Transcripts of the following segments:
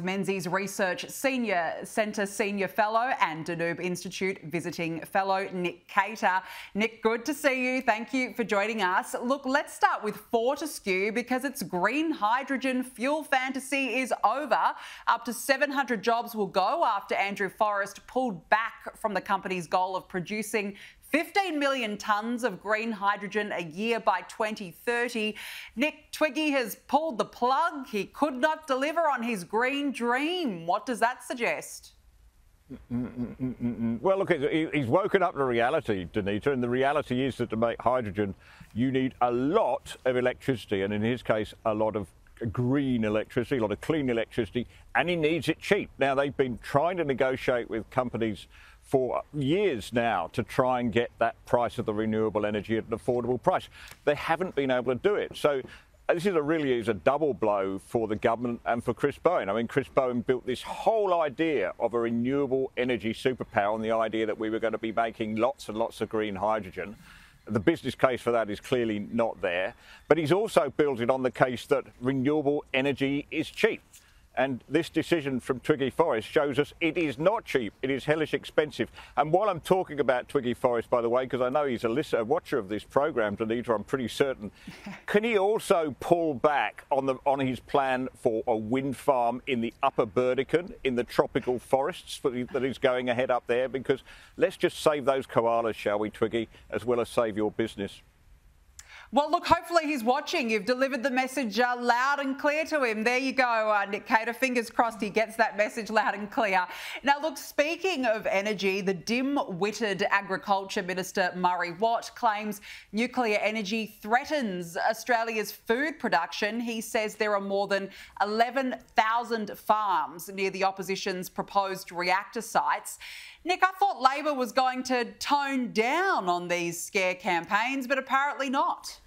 Menzies Research Senior Centre Senior Fellow and Danube Institute Visiting Fellow Nick Cater. Nick, good to see you. Thank you for joining us. Look, let's start with Fortescue because its green hydrogen fuel fantasy is over. Up to 700 jobs will go after Andrew Forrest pulled back from the company's goal of producing 15 million tonnes of green hydrogen a year by 2030. Nick Twiggy has pulled the plug. He could not deliver on his green dream. What does that suggest? Well, look, he's woken up to reality, Danica, and the reality is that to make hydrogen, you need a lot of electricity, and in his case, a lot of green electricity, a lot of clean electricity, and he needs it cheap. Now, they've been trying to negotiate with companies for years now to try and get that price of the renewable energy at an affordable price. They haven't been able to do it. So uh, this is a really is a double blow for the government and for Chris Bowen. I mean, Chris Bowen built this whole idea of a renewable energy superpower and the idea that we were going to be making lots and lots of green hydrogen. The business case for that is clearly not there. But he's also built it on the case that renewable energy is cheap. And this decision from Twiggy Forrest shows us it is not cheap. It is hellish expensive. And while I'm talking about Twiggy Forrest, by the way, because I know he's a listener, a watcher of this program, Danica, I'm pretty certain, can he also pull back on the on his plan for a wind farm in the Upper Burdekin in the tropical forests that he's going ahead up there? Because let's just save those koalas, shall we, Twiggy, as well as save your business. Well, look, hopefully he's watching. You've delivered the message uh, loud and clear to him. There you go, uh, Nick Cater. Fingers crossed he gets that message loud and clear. Now, look, speaking of energy, the dim witted Agriculture Minister Murray Watt claims nuclear energy threatens Australia's food production. He says there are more than 11,000 farms near the opposition's proposed reactor sites. Nick, I thought Labor was going to tone down on these scare campaigns, but apparently not.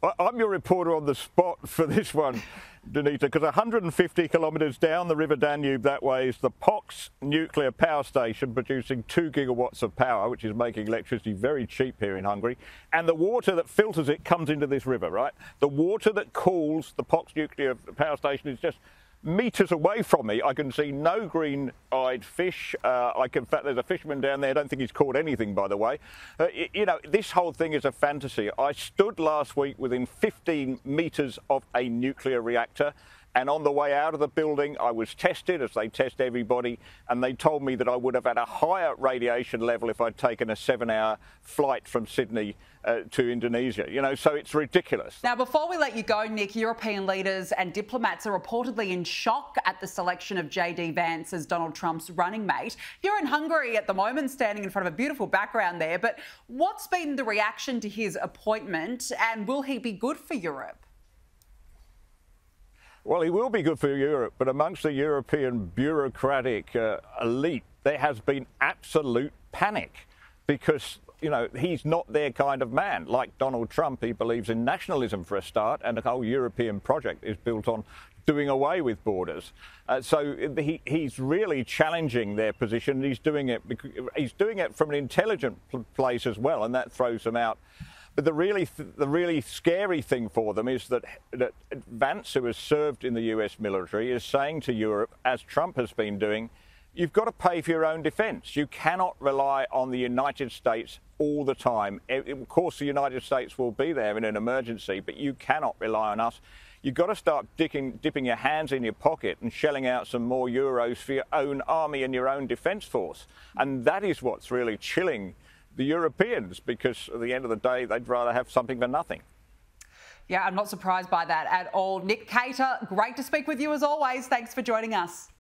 I'm your reporter on the spot for this one, Danica, because 150 kilometres down the River Danube that way is the Paks nuclear power station producing two gigawatts of power, which is making electricity very cheap here in Hungary. And the water that filters it comes into this river, right? The water that cools the Paks nuclear power station is just meters away from me, I can see no green-eyed fish. Uh, I can, in fact, there's a fisherman down there. I don't think he's caught anything, by the way. Uh, you know, this whole thing is a fantasy. I stood last week within 15 meters of a nuclear reactor. And on the way out of the building, I was tested, as they test everybody, and they told me that I would have had a higher radiation level if I'd taken a seven hour flight from Sydney uh, to Indonesia. You know, so it's ridiculous. Now, before we let you go, Nick, European leaders and diplomats are reportedly in shock at the selection of JD Vance as Donald Trump's running mate. You're in Hungary at the moment, standing in front of a beautiful background there, but what's been the reaction to his appointment, and will he be good for Europe? Well, he will be good for Europe, but amongst the European bureaucratic uh, elite, there has been absolute panic because you know, he's not their kind of man. Like Donald Trump, he believes in nationalism for a start, and the whole European project is built on doing away with borders. Uh, so he, he's really challenging their position. He's doing it. He's doing it from an intelligent place as well, and that throws them out the really, th- the really scary thing for them is that, that Vance, who has served in the US military, is saying to Europe, as Trump has been doing, you've got to pay for your own defence. You cannot rely on the United States all the time. Of course, the United States will be there in an emergency, but you cannot rely on us. You've got to start dipping, dipping your hands in your pocket and shelling out some more euros for your own army and your own defence force. And that is what's really chilling the Europeans because at the end of the day, they'd rather have something than nothing. Yeah, I'm not surprised by that at all. Nick Cater, great to speak with you as always. Thanks for joining us.